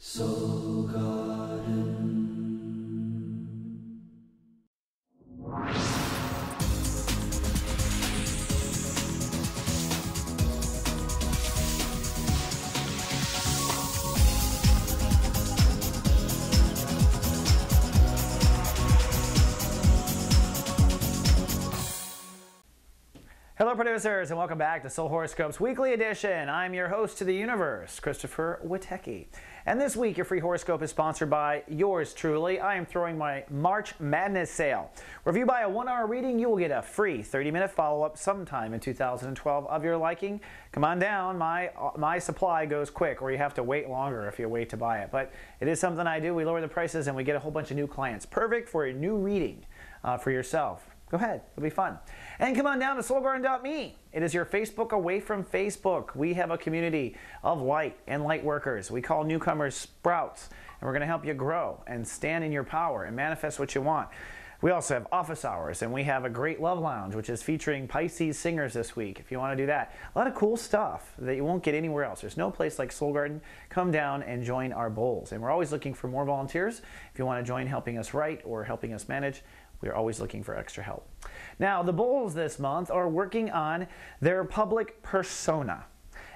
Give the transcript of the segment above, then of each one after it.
Soul Garden. Hello, producers, and welcome back to Soul Horoscopes Weekly Edition. I'm your host to the universe, Christopher Witecki. And this week, your free horoscope is sponsored by yours truly. I am throwing my March Madness sale. Where if you buy a one hour reading, you will get a free 30 minute follow up sometime in 2012 of your liking. Come on down, my, my supply goes quick, or you have to wait longer if you wait to buy it. But it is something I do. We lower the prices and we get a whole bunch of new clients. Perfect for a new reading uh, for yourself. Go ahead, it'll be fun. And come on down to soulgarden.me. It is your Facebook away from Facebook. We have a community of light and light workers. We call newcomers sprouts, and we're going to help you grow and stand in your power and manifest what you want. We also have office hours, and we have a great love lounge, which is featuring Pisces singers this week. If you want to do that, a lot of cool stuff that you won't get anywhere else. There's no place like Soul Garden. Come down and join our bowls, and we're always looking for more volunteers. If you want to join helping us write or helping us manage, we are always looking for extra help. Now, the Bulls this month are working on their public persona.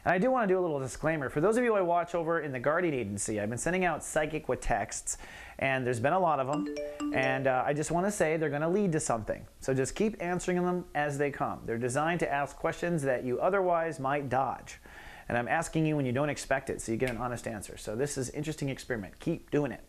And I do want to do a little disclaimer. For those of you I watch over in the Guardian Agency, I've been sending out psychic with texts, and there's been a lot of them. And uh, I just want to say they're going to lead to something. So just keep answering them as they come. They're designed to ask questions that you otherwise might dodge. And I'm asking you when you don't expect it, so you get an honest answer. So this is interesting experiment. Keep doing it.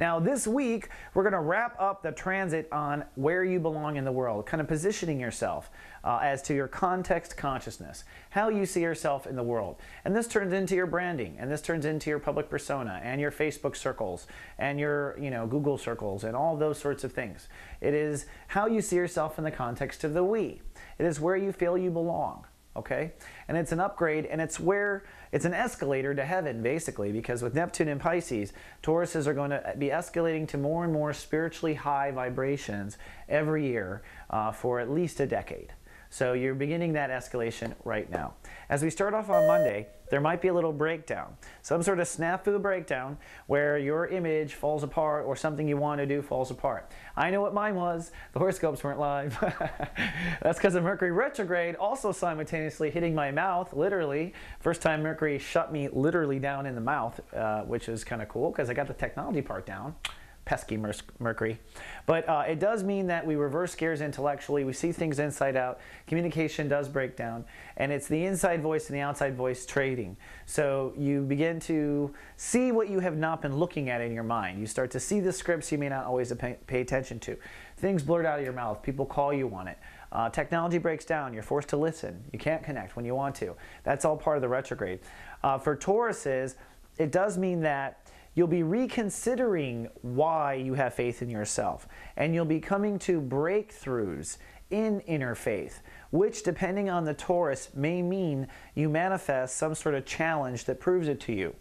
Now, this week, we're going to wrap up the transit on where you belong in the world, kind of positioning yourself uh, as to your context consciousness, how you see yourself in the world. And this turns into your branding, and this turns into your public persona, and your Facebook circles, and your you know Google circles, and all those sorts of things. It is how you see yourself in the context of the we. It is where you feel you belong okay? And it's an upgrade and it's where it's an escalator to heaven basically because with Neptune and Pisces, Tauruses are going to be escalating to more and more spiritually high vibrations every year uh, for at least a decade. So you're beginning that escalation right now. As we start off on Monday, there might be a little breakdown, some sort of snafu breakdown where your image falls apart or something you want to do falls apart. I know what mine was. The horoscopes weren't live. That's because of Mercury retrograde also simultaneously hitting my mouth, literally. First time Mercury shut me literally down in the mouth, uh, which is kind of cool because I got the technology part down pesky Mercury. But uh, it does mean that we reverse gears intellectually. We see things inside out. Communication does break down. And it's the inside voice and the outside voice trading. So you begin to see what you have not been looking at in your mind. You start to see the scripts you may not always pay, pay attention to. Things blurt out of your mouth. People call you on it. Uh, technology breaks down. You're forced to listen. You can't connect when you want to. That's all part of the retrograde. Uh, for Tauruses, it does mean that you'll be reconsidering why you have faith in yourself. And you'll be coming to breakthroughs in inner faith, which, depending on the Taurus, may mean you manifest some sort of challenge that proves it to you.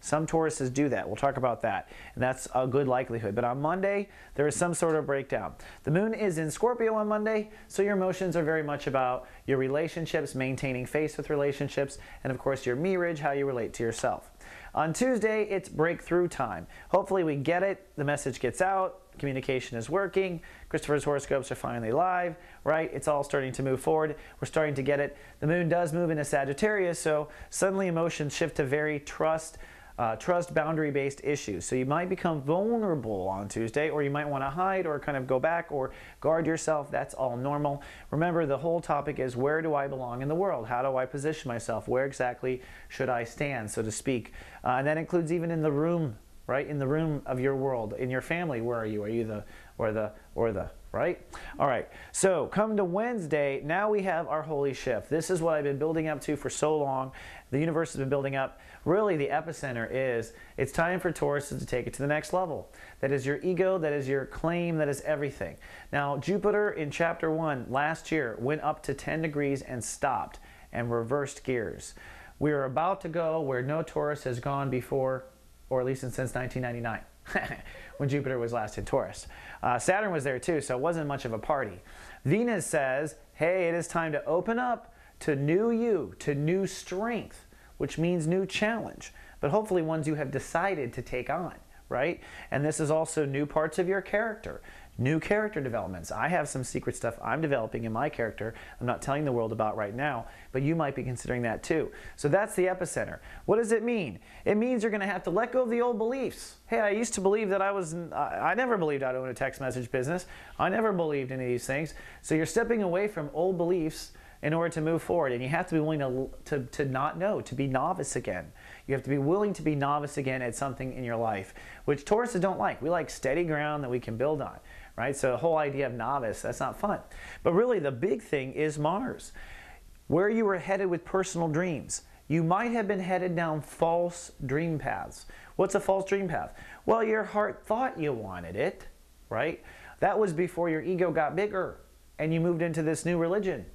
Some Tauruses do that. We'll talk about that. And that's a good likelihood. But on Monday, there is some sort of breakdown. The moon is in Scorpio on Monday, so your emotions are very much about your relationships, maintaining faith with relationships, and of course your mirage, how you relate to yourself. On Tuesday, it's breakthrough time. Hopefully, we get it, the message gets out, communication is working, Christopher's horoscopes are finally live, right? It's all starting to move forward. We're starting to get it. The moon does move into Sagittarius, so suddenly emotions shift to very trust uh, trust boundary based issues. So you might become vulnerable on Tuesday, or you might want to hide or kind of go back or guard yourself. That's all normal. Remember, the whole topic is where do I belong in the world? How do I position myself? Where exactly should I stand, so to speak? Uh, and that includes even in the room, right? In the room of your world, in your family, where are you? Are you the, or the, or the, right? All right, so come to Wednesday, now we have our holy shift. This is what I've been building up to for so long. The universe has been building up. Really, the epicenter is it's time for Taurus to take it to the next level. That is your ego, that is your claim, that is everything. Now, Jupiter in chapter one last year went up to 10 degrees and stopped and reversed gears. We are about to go where no Taurus has gone before, or at least since 1999. when Jupiter was last in Taurus. Uh, Saturn was there too, so it wasn't much of a party. Venus says, hey, it is time to open up to new you, to new strength, which means new challenge. but hopefully ones you have decided to take on, right? And this is also new parts of your character, new character developments. I have some secret stuff I'm developing in my character I'm not telling the world about right now, but you might be considering that too. So that's the epicenter. What does it mean? It means you're going to have to let go of the old beliefs. Hey, I used to believe that I was, I never believed I'd own a text message business. I never believed any of these things. So you're stepping away from old beliefs in order to move forward. And you have to be willing to, to, to not know, to be novice again. You have to be willing to be novice again at something in your life, which Tauruses don't like. We like steady ground that we can build on right? So the whole idea of novice, that's not fun. But really the big thing is Mars. Where you were headed with personal dreams. You might have been headed down false dream paths. What's a false dream path? Well, your heart thought you wanted it, right? That was before your ego got bigger and you moved into this new religion.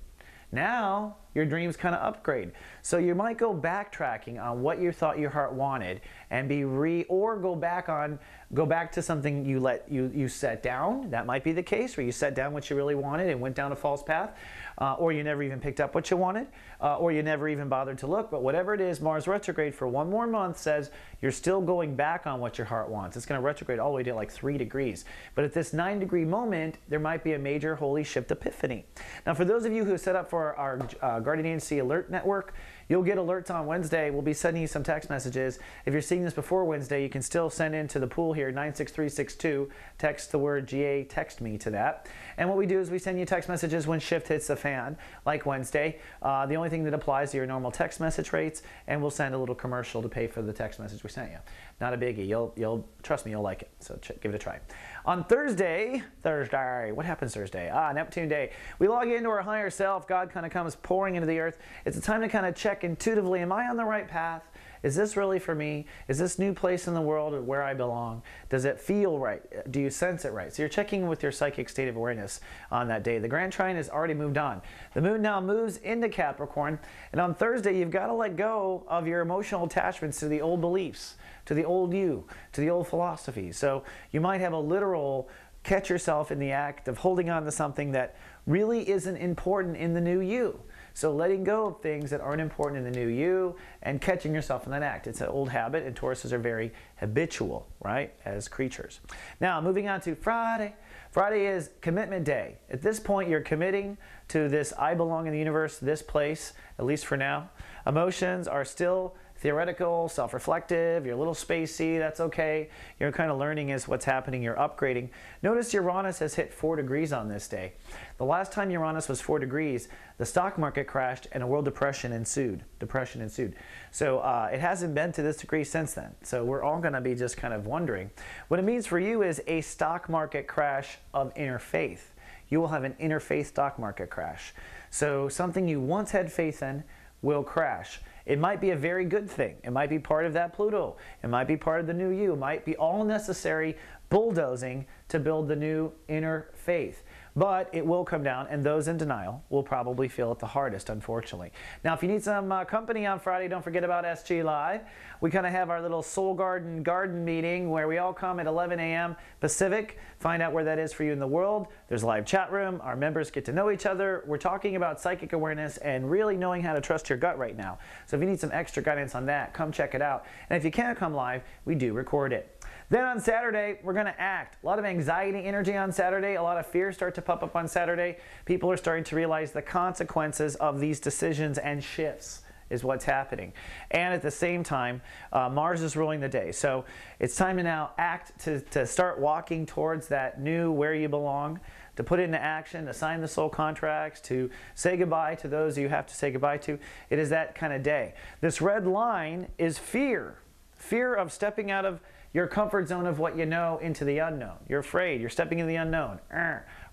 Now, your dreams kind of upgrade. So you might go backtracking on what you thought your heart wanted and be re or go back on go back to something you let you you set down. That might be the case where you set down what you really wanted and went down a false path, uh, or you never even picked up what you wanted, uh, or you never even bothered to look. But whatever it is, Mars retrograde for one more month says you're still going back on what your heart wants. It's going to retrograde all the way to like three degrees. But at this nine degree moment, there might be a major holy shift epiphany. Now, for those of you who set up for our uh, Guardian Agency Alert Network, You'll get alerts on Wednesday. We'll be sending you some text messages. If you're seeing this before Wednesday, you can still send into the pool here 96362. Text the word GA, text me to that. And what we do is we send you text messages when shift hits the fan, like Wednesday. Uh, the only thing that applies to your normal text message rates, and we'll send a little commercial to pay for the text message we sent you. Not a biggie. You'll, you'll trust me, you'll like it. So give it a try. On Thursday, Thursday, what happens Thursday? Ah, Neptune Day. We log into our higher self. God kind of comes pouring into the earth. It's a time to kind of check intuitively Am I on the right path? Is this really for me? Is this new place in the world where I belong? Does it feel right? Do you sense it right? So you're checking with your psychic state of awareness on that day. The Grand Trine has already moved on. The moon now moves into Capricorn, and on Thursday, you've got to let go of your emotional attachments to the old beliefs to the old you, to the old philosophy. So you might have a literal catch yourself in the act of holding on to something that really isn't important in the new you. So letting go of things that aren't important in the new you and catching yourself in that act. It's an old habit, and Tauruses are very habitual, right, as creatures. Now, moving on to Friday. Friday is commitment day. At this point, you're committing to this I belong in the universe, this place, at least for now. Emotions are still theoretical, self reflective, you're a little spacey, that's okay. You're kind of learning is what's happening, you're upgrading. Notice Uranus has hit 4 degrees on this day. The last time Uranus was 4 degrees, the stock market crashed and a world depression ensued. Depression ensued. So uh, it hasn't been to this degree since then. So we're all going to be just kind of wondering. What it means for you is a stock market crash of inner faith. You will have an inner faith stock market crash. So something you once had faith in will crash. It might be a very good thing. It might be part of that Pluto. It might be part of the new you. It might be all necessary bulldozing to build the new inner faith but it will come down, and those in denial will probably feel it the hardest, unfortunately. Now, if you need some uh, company on Friday, don't forget about SG Live. We kind of have our little Soul Garden garden meeting where we all come at 11 a.m. Pacific, find out where that is for you in the world. There's a live chat room. Our members get to know each other. We're talking about psychic awareness and really knowing how to trust your gut right now. So if you need some extra guidance on that, come check it out. And if you can't come live, we do record it. Then on Saturday, we're going to act. A lot of anxiety energy on Saturday, a lot of fear start to pop up on Saturday. People are starting to realize the consequences of these decisions and shifts is what's happening. And at the same time, uh, Mars is ruling the day. So it's time to now act to, to start walking towards that new where you belong, to put it into action, to sign the soul contracts, to say goodbye to those you have to say goodbye to. It is that kind of day. This red line is fear fear of stepping out of your comfort zone of what you know into the unknown. You're afraid, you're stepping in the unknown,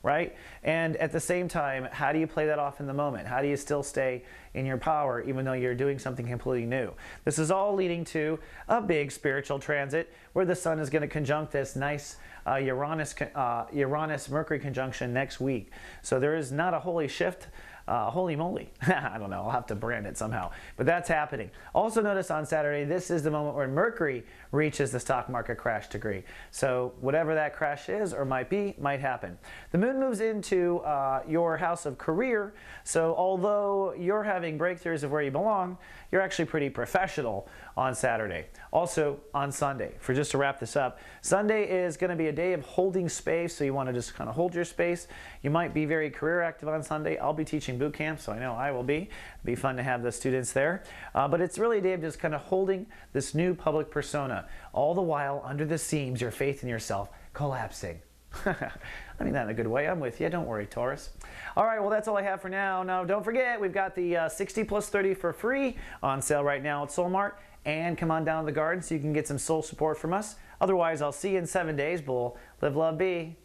right? And at the same time, how do you play that off in the moment? How do you still stay in your power even though you're doing something completely new? This is all leading to a big spiritual transit where the sun is going to conjunct this nice uh, Uranus, uh, Uranus Mercury conjunction next week. So there is not a holy shift uh, holy moly. I don't know. I'll have to brand it somehow. But that's happening. Also, notice on Saturday, this is the moment where Mercury reaches the stock market crash degree. So, whatever that crash is or might be, might happen. The moon moves into uh, your house of career. So, although you're having breakthroughs of where you belong, you're actually pretty professional on Saturday. Also on Sunday, for just to wrap this up, Sunday is going to be a day of holding space, so you want to just kind of hold your space. You might be very career active on Sunday. I'll be teaching boot camp, so I know I will be. It'll be fun to have the students there. Uh, but it's really a day of just kind of holding this new public persona, all the while under the seams, your faith in yourself collapsing. I mean that in a good way. I'm with you. Don't worry, Taurus. All right, well, that's all I have for now. Now, don't forget, we've got the uh, 60 plus 30 for free on sale right now at Soulmart. And come on down to the garden so you can get some soul support from us. Otherwise, I'll see you in seven days. But we'll live, love, be.